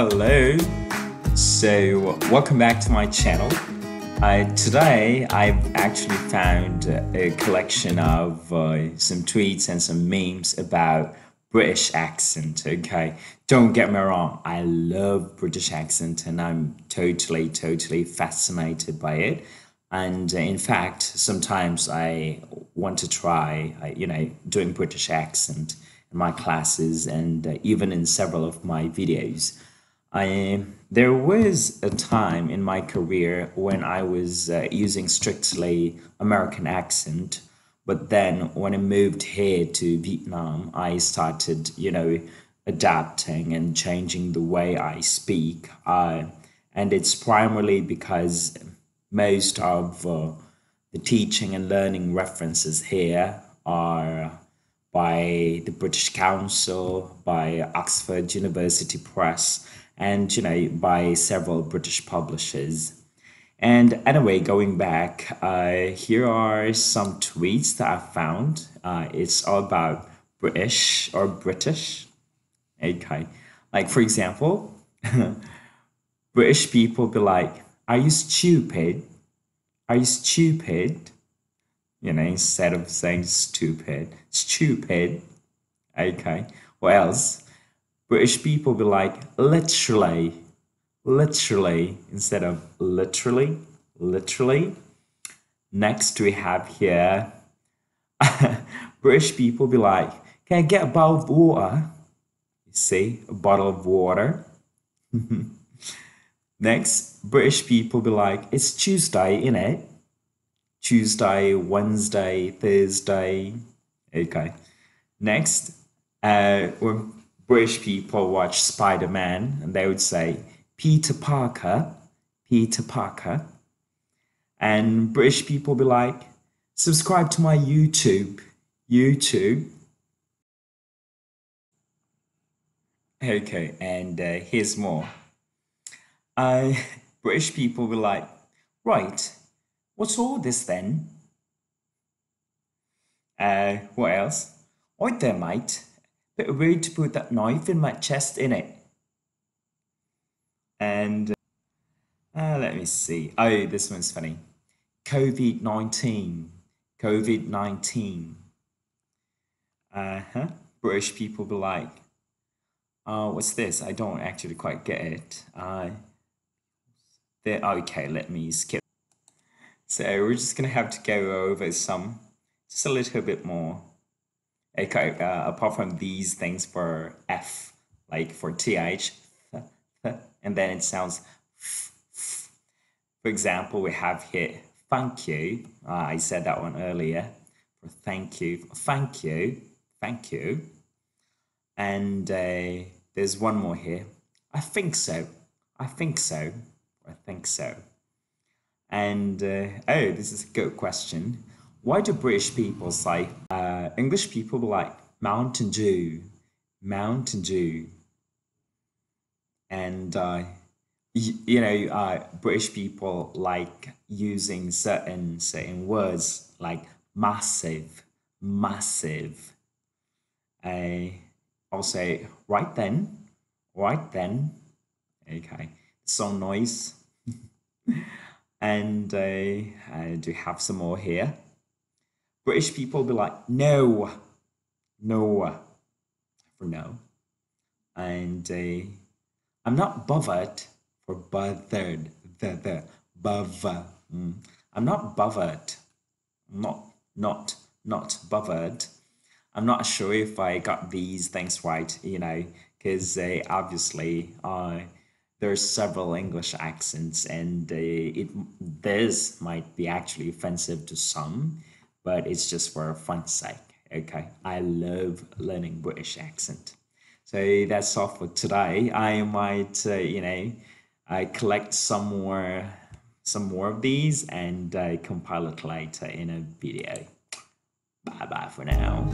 Hello. So, welcome back to my channel. Uh, today, I've actually found a collection of uh, some tweets and some memes about British accent. Okay, don't get me wrong, I love British accent and I'm totally, totally fascinated by it. And uh, in fact, sometimes I want to try, uh, you know, doing British accent in my classes and uh, even in several of my videos. I there was a time in my career when I was uh, using strictly American accent, but then when I moved here to Vietnam, I started, you know, adapting and changing the way I speak. Uh, and it's primarily because most of uh, the teaching and learning references here are by the British Council, by Oxford University Press, and you know by several British publishers. And anyway, going back, uh, here are some tweets that I found. Uh, it's all about British or British. Okay, like for example, British people be like, "Are you stupid? Are you stupid?" You know, instead of saying stupid, stupid. Okay, what else? British people be like literally, literally instead of literally, literally. Next we have here British people be like, can I get a bottle of water? You see, a bottle of water. Next, British people be like, it's Tuesday, innit? Tuesday, Wednesday, Thursday. Okay. Next, uh, when British people watch Spider Man and they would say, Peter Parker, Peter Parker. And British people be like, subscribe to my YouTube, YouTube. Okay, and uh, here's more. Uh, British people be like, right, what's all this then? Uh, what else? Oi there, mate. Bit rude to put that knife in my chest, in it. And uh, let me see. Oh, this one's funny. COVID 19. COVID 19. Uh huh. British people be like, uh, what's this? I don't actually quite get it. Uh, okay, let me skip. So we're just going to have to go over some, just a little bit more uh, apart from these things for F, like for TH, and then it sounds For example, we have here, thank you. Uh, I said that one earlier. For thank you, thank you, thank you. And uh, there's one more here. I think so. I think so. I think so. And uh, oh, this is a good question. Why do British people say uh, English people like Mountain Dew, Mountain Dew, and uh, you, you know uh, British people like using certain certain words like massive, massive. Uh, I'll say right then, right then. Okay, so nice. and uh, I do have some more here. British people be like, no, no, for no. And uh, I'm not bothered for bothered, the, the, bother. Mm. I'm not bothered. Not, not, not bothered. I'm not sure if I got these things right, you know, because uh, obviously uh, there's several English accents and uh, it this might be actually offensive to some but it's just for a fun's sake. Okay, I love learning British accent. So that's all for today. I might, uh, you know, I collect some more, some more of these and uh, compile it later in a video. Bye bye for now.